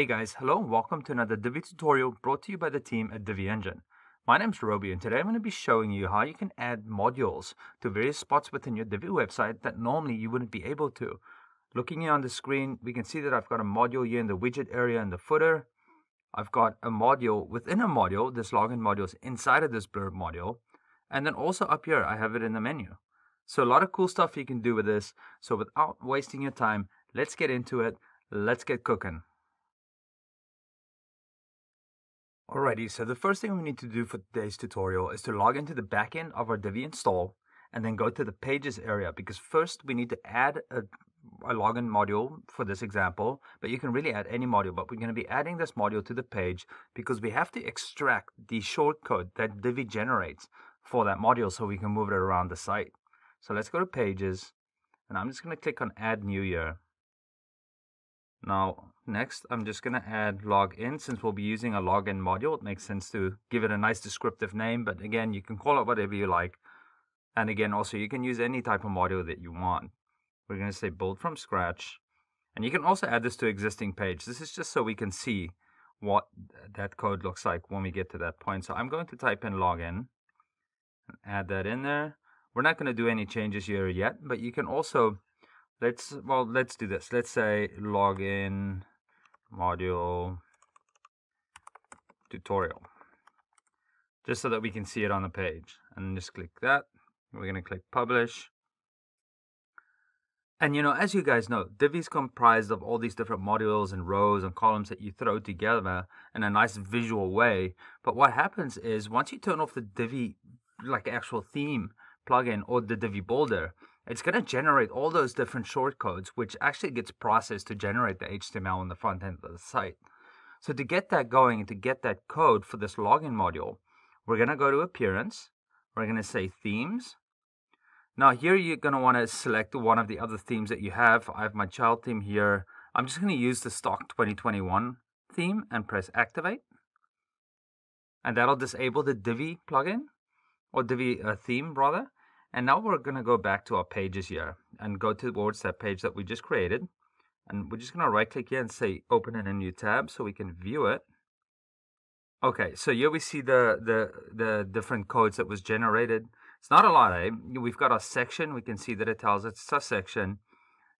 Hey guys, hello and welcome to another Divi tutorial brought to you by the team at Divi Engine. My name is Roby and today I'm going to be showing you how you can add modules to various spots within your Divi website that normally you wouldn't be able to. Looking here on the screen, we can see that I've got a module here in the widget area in the footer. I've got a module within a module, this login module is inside of this blurb module. And then also up here, I have it in the menu. So a lot of cool stuff you can do with this. So without wasting your time, let's get into it. Let's get cooking. Alrighty, so the first thing we need to do for today's tutorial is to log into the backend of our Divi install and then go to the pages area because first we need to add a, a login module for this example, but you can really add any module, but we're going to be adding this module to the page because we have to extract the shortcode that Divi generates for that module so we can move it around the site. So let's go to pages and I'm just going to click on add new here. Now, next, I'm just going to add login since we'll be using a login module. It makes sense to give it a nice descriptive name, but again, you can call it whatever you like. And again, also, you can use any type of module that you want. We're going to say build from scratch. And you can also add this to existing page. This is just so we can see what that code looks like when we get to that point. So I'm going to type in login and add that in there. We're not going to do any changes here yet, but you can also let's well let's do this let's say login module tutorial just so that we can see it on the page. And just click that. We're going to click publish. And you know as you guys know Divi is comprised of all these different modules and rows and columns that you throw together in a nice visual way. But what happens is once you turn off the Divi like actual theme plugin or the Divi builder it's going to generate all those different shortcodes, which actually gets processed to generate the HTML on the front end of the site. So to get that going and to get that code for this login module, we're going to go to Appearance. We're going to say Themes. Now here you're going to want to select one of the other themes that you have. I have my child theme here. I'm just going to use the stock 2021 theme and press Activate. And that'll disable the Divi plugin, or Divi uh, theme rather. And now we're going to go back to our pages here and go towards that page that we just created. And we're just going to right click here and say open in a new tab so we can view it. Okay, so here we see the, the, the different codes that was generated. It's not a lot, eh? We've got our section. We can see that it tells us a section,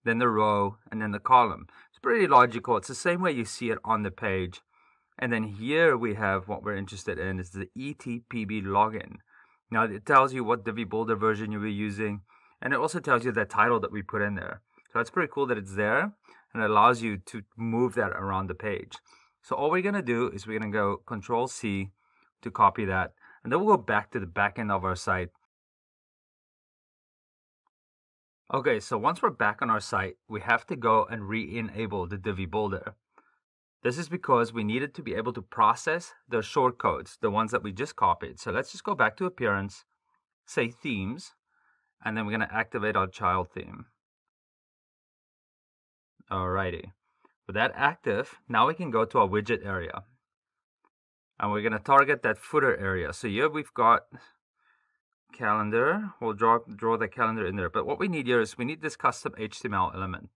then the row, and then the column. It's pretty logical. It's the same way you see it on the page. And then here we have what we're interested in is the ETPB login. Now it tells you what Divi Builder version you'll be using, and it also tells you the title that we put in there. So it's pretty cool that it's there, and it allows you to move that around the page. So all we're gonna do is we're gonna go Control C to copy that, and then we'll go back to the back end of our site. Okay, so once we're back on our site, we have to go and re-enable the Divi Builder. This is because we needed to be able to process the shortcodes, the ones that we just copied. So let's just go back to appearance, say themes, and then we're going to activate our child theme. Alrighty. With that active, now we can go to our widget area. And we're going to target that footer area. So here we've got calendar. We'll draw, draw the calendar in there. But what we need here is we need this custom HTML element.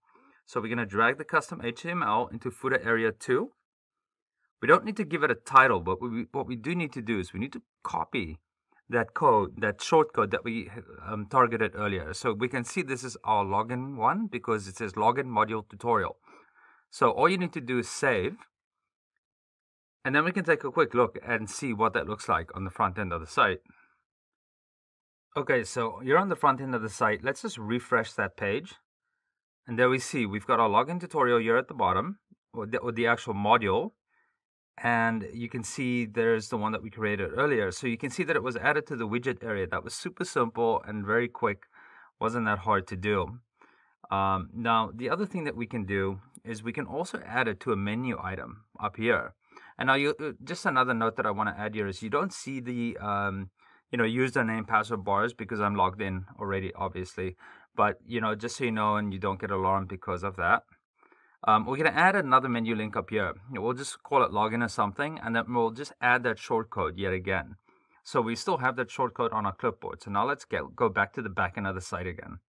So we're going to drag the custom HTML into footer area 2. We don't need to give it a title, but we, what we do need to do is we need to copy that code, that shortcode that we um, targeted earlier. So we can see this is our login one because it says login module tutorial. So all you need to do is save. And then we can take a quick look and see what that looks like on the front end of the site. Okay, so you're on the front end of the site. Let's just refresh that page. And there we see we've got our login tutorial here at the bottom, or the, or the actual module. And you can see there's the one that we created earlier. So you can see that it was added to the widget area. That was super simple and very quick. Wasn't that hard to do. Um, now, the other thing that we can do is we can also add it to a menu item up here. And now, you, uh, just another note that I want to add here is you don't see the um, you know username password bars because I'm logged in already, obviously. But you know, just so you know, and you don't get alarmed because of that. Um, we're going to add another menu link up here. We'll just call it login or something, and then we'll just add that shortcode yet again. So we still have that shortcode on our clipboard. So now let's get, go back to the back end of the site again.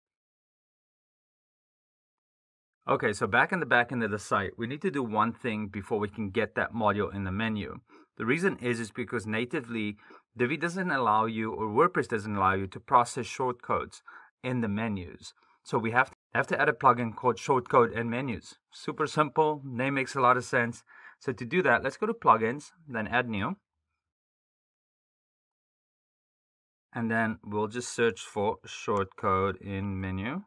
Okay, so back in the back end of the site, we need to do one thing before we can get that module in the menu. The reason is is because natively Divi doesn't allow you or WordPress doesn't allow you to process shortcodes in the menus. So we have to, have to add a plugin called shortcode in menus. Super simple, name makes a lot of sense. So to do that, let's go to plugins, then add new. And then we'll just search for shortcode in menu.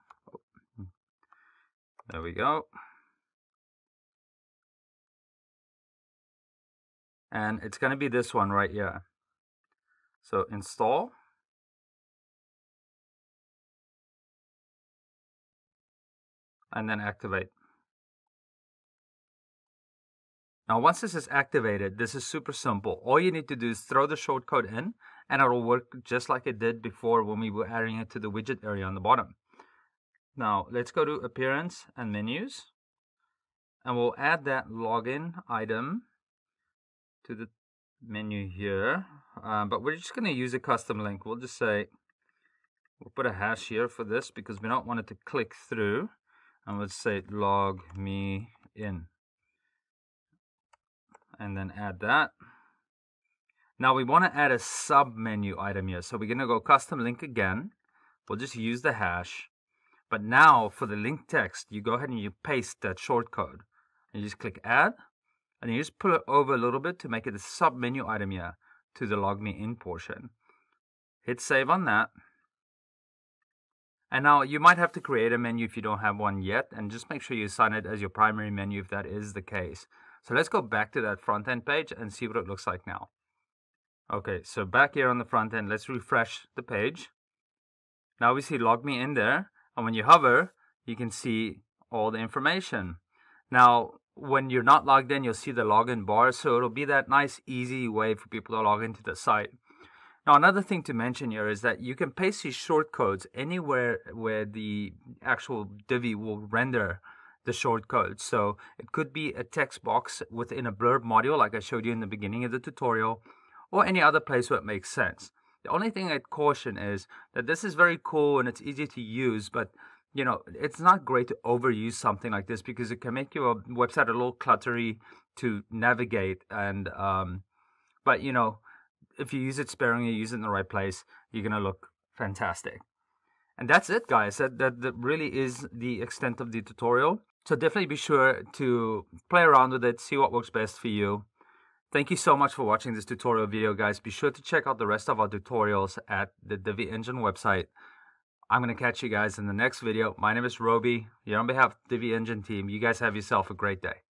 There we go. And it's going to be this one right here. So install. And then activate. Now, once this is activated, this is super simple. All you need to do is throw the shortcode in, and it'll work just like it did before when we were adding it to the widget area on the bottom. Now let's go to appearance and menus and we'll add that login item to the menu here um, but we're just going to use a custom link we'll just say we'll put a hash here for this because we don't want it to click through and let's say log me in and then add that now we want to add a sub menu item here so we're going to go custom link again we'll just use the hash but now for the link text, you go ahead and you paste that shortcode. And you just click add, and you just pull it over a little bit to make it a sub menu item here to the log me in portion. Hit save on that. And now you might have to create a menu if you don't have one yet, and just make sure you assign it as your primary menu if that is the case. So let's go back to that front end page and see what it looks like now. Okay, so back here on the front end, let's refresh the page. Now we see log me in there. And when you hover, you can see all the information. Now, when you're not logged in, you'll see the login bar. So it'll be that nice, easy way for people to log into the site. Now, another thing to mention here is that you can paste these shortcodes anywhere where the actual Divi will render the shortcode. So it could be a text box within a blurb module, like I showed you in the beginning of the tutorial, or any other place where it makes sense. The only thing I'd caution is that this is very cool and it's easy to use, but you know, it's not great to overuse something like this because it can make your website a little cluttery to navigate. And um, but you know, if you use it sparingly, use it in the right place, you're gonna look fantastic. And that's it, guys. That, that that really is the extent of the tutorial. So definitely be sure to play around with it, see what works best for you. Thank you so much for watching this tutorial video, guys. Be sure to check out the rest of our tutorials at the Divi Engine website. I'm going to catch you guys in the next video. My name is Roby. Here on behalf of the Divi Engine team, you guys have yourself a great day.